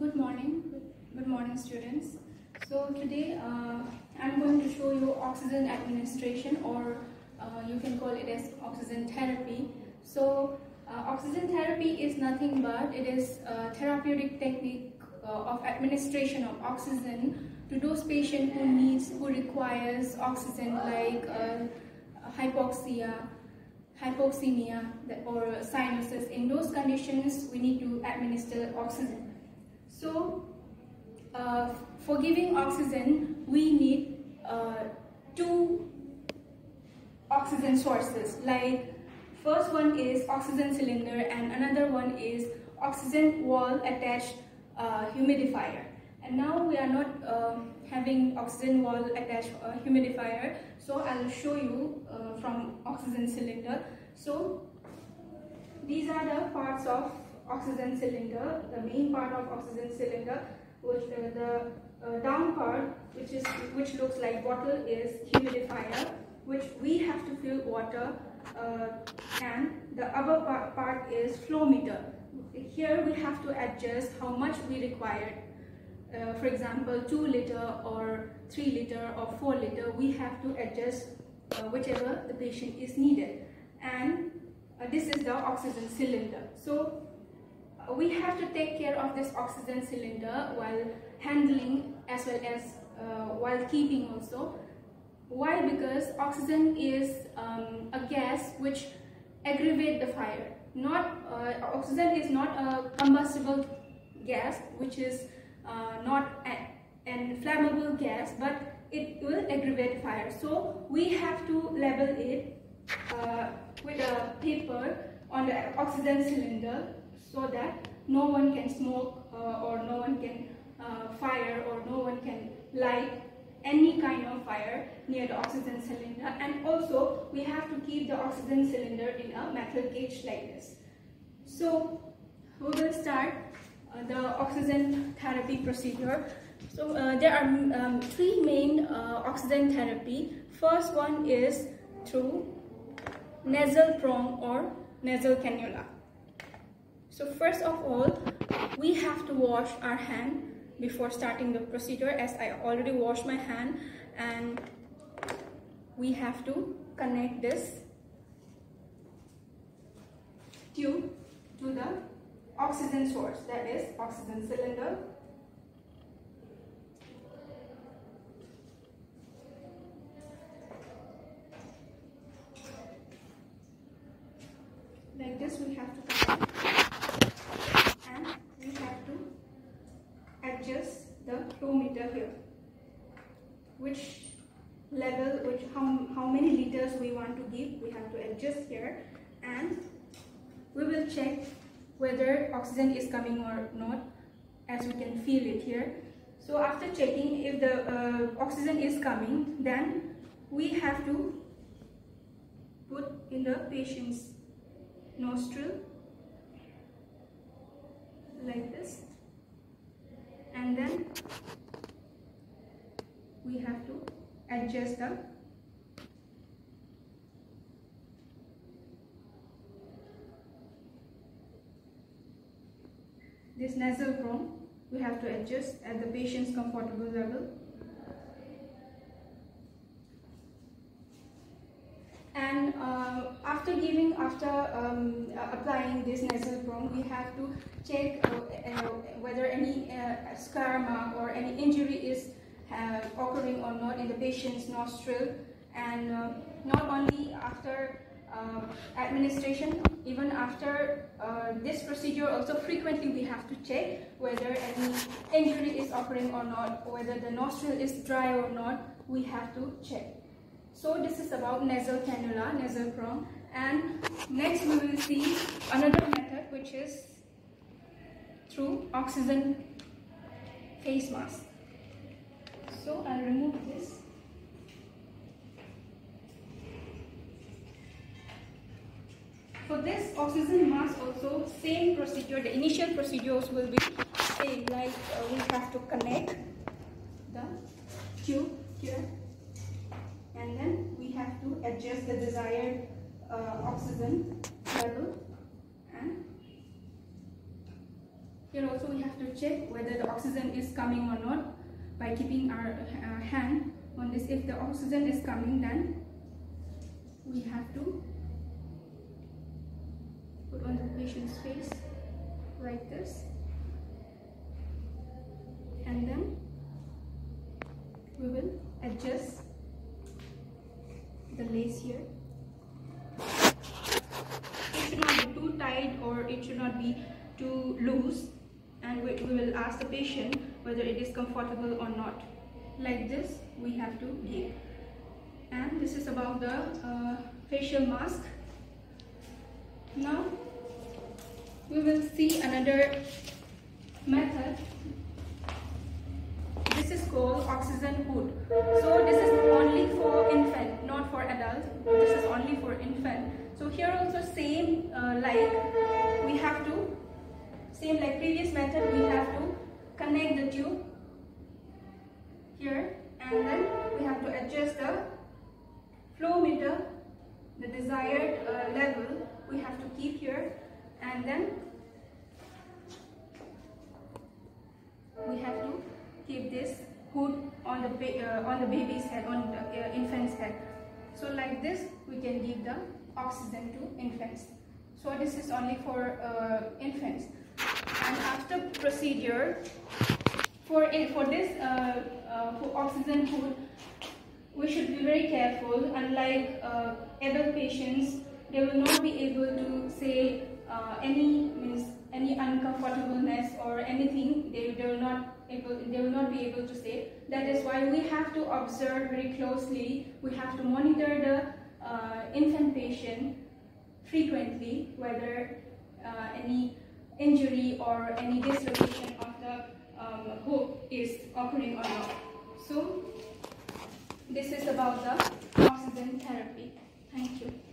Good morning. Good morning, students. So today uh, I'm going to show you oxygen administration or uh, you can call it as oxygen therapy. So uh, oxygen therapy is nothing but it is a therapeutic technique uh, of administration of oxygen to those patients who needs who requires oxygen like uh, hypoxia, hypoxemia or cyanosis. In those conditions, we need to administer oxygen. So, uh, for giving oxygen, we need uh, two oxygen sources. Like, first one is oxygen cylinder and another one is oxygen wall attached uh, humidifier. And now we are not um, having oxygen wall attached uh, humidifier, so I'll show you uh, from oxygen cylinder. So these are the parts of oxygen cylinder, the main part of oxygen cylinder, which uh, the uh, down part, which is which looks like bottle, is humidifier, which we have to fill water, uh, and the upper part, part is flow meter. Here we have to adjust how much we require. Uh, for example, 2 liter or 3 liter or 4 liter, we have to adjust uh, whichever the patient is needed. And uh, this is the oxygen cylinder. So we have to take care of this oxygen cylinder while handling as well as uh, while keeping also. Why? Because oxygen is um, a gas which aggravate the fire. Not uh, oxygen is not a combustible gas which is uh, not an flammable gas, but it will aggravate fire. So we have to label it uh, with a paper on the oxygen cylinder so that no one can smoke uh, or no one can uh, fire or no one can light any kind of fire near the oxygen cylinder and also we have to keep the oxygen cylinder in a metal cage like this. So we will start uh, the oxygen therapy procedure. So uh, there are um, three main uh, oxygen therapy. First one is through nasal prong or nasal cannula. So first of all, we have to wash our hand before starting the procedure as I already washed my hand and we have to connect this tube to the oxygen source that is oxygen cylinder. Like this we have to connect and we have to adjust the flow meter here which level which how, how many liters we want to give we have to adjust here. And we will check whether oxygen is coming or not as we can feel it here. So after checking if the uh, oxygen is coming then we have to put in the patient's nostril like this. And then we have to adjust the this nasal prong we have to adjust at the patient's comfortable level. And uh, after giving after um, uh, applying this nasal prong we have to check uh, uh whether any uh, scar mark or any injury is Uh, occurring or not in the patient's nostril and uh, not only after uh, administration even after this procedure also frequently we have to check whether any injury is occurring or not whether the nostril is dry or not we have to check so this is about nasal cannula, nasal prong. And next we will see another method which is through oxygen face mask. So I'll remove this. For this oxygen mask also same procedure, the initial procedures will be same like uh, we have to connect the tube here and then we have to adjust the desired uh, oxygen level and Here also we have to check whether the oxygen is coming or not by keeping our uh, hand on this. If the oxygen is coming then we have to put on the patient's face like this. And then we will adjust the lace here. It should not be too tight or it should not be too loose. And we, we will ask the patient whether it is comfortable or not. Like this we have to give and this is about the uh, facial mask. Now we will see another method. This is called oxygen hood. So this is only for infant not for adult. This is only for infant. So here also same uh, like we have to same like previous method we have to connect the tube here and then we have to adjust the flow meter the desired uh, level we have to keep here and then we have to keep this hood on the uh, on the baby's head on the uh, infant's head. So like this we can give the oxygen to infants. So this is only for uh, infants and after procedure for for this uh, uh, for oxygen hood we should be very careful. Unlike uh, adult patients they will not be able to say uh, any means any uncomfortableness or anything. They, they will not able they will not be able to say. That is why we have to observe very closely. We have to monitor the uh, infant patient frequently whether or any dislocation of the um, hood is occurring or not. So this is about the oxygen therapy. Thank you.